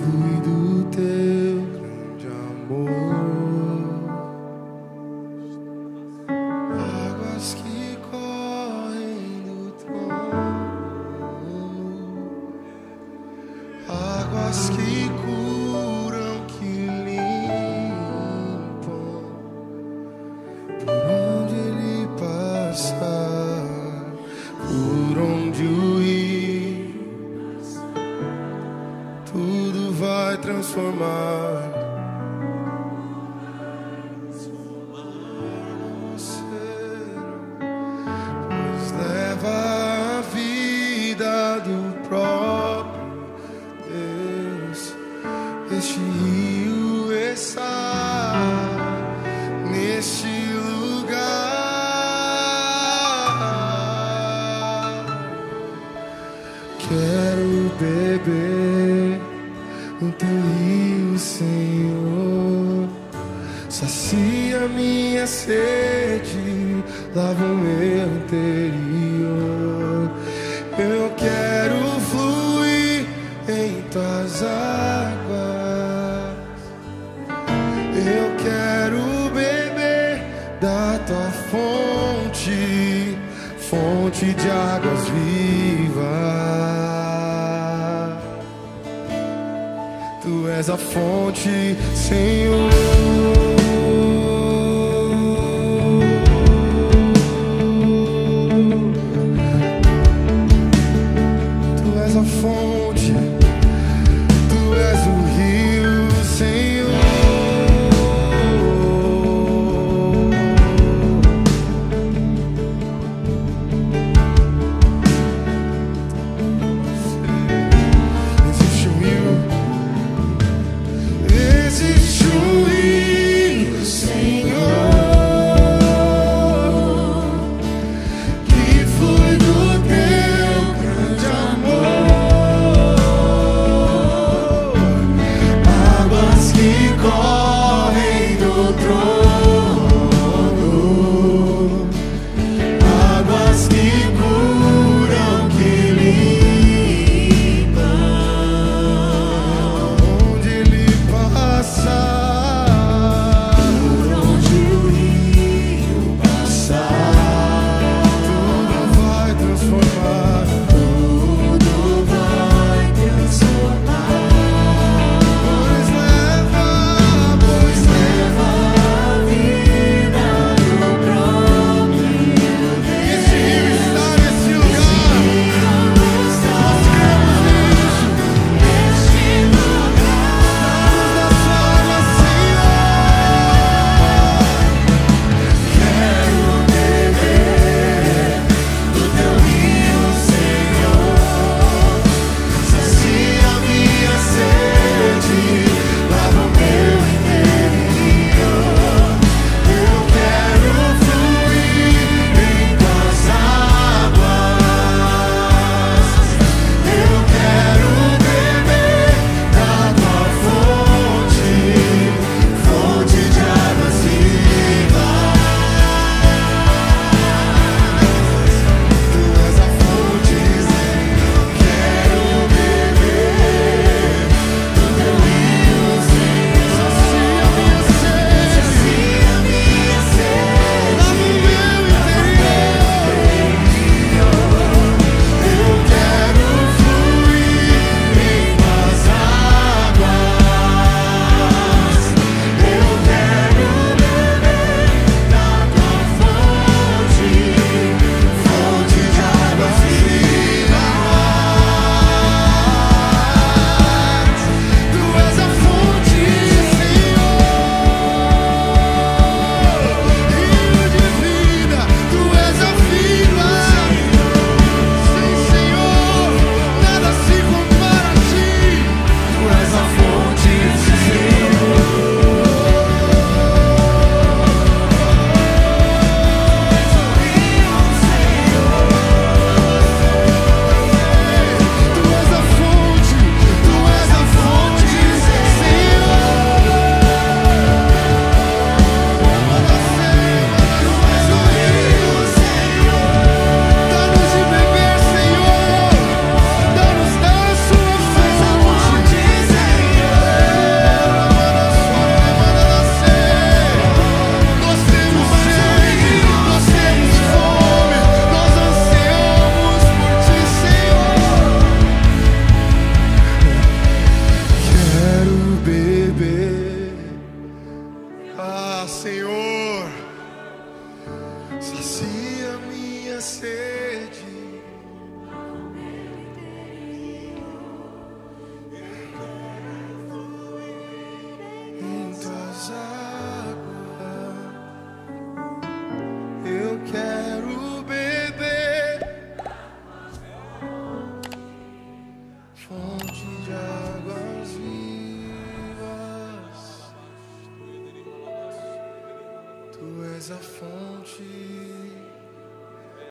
fui do teu grande amor. Águas que correm do trono, águas que curam, que limpam, por onde ele passa. neste rio está, neste lugar. Quero beber o teu rio, Senhor. Sacia minha sede, lava o meu interior. Eu quero fluir em tuas águas. fonte de águas vivas. Tu és a fonte, Senhor. Tu és a fonte. cross. cedi ao meu interior. Eu quero fluir Em tuas águas eu quero beber, fonte de águas vivas. Tu és a fonte.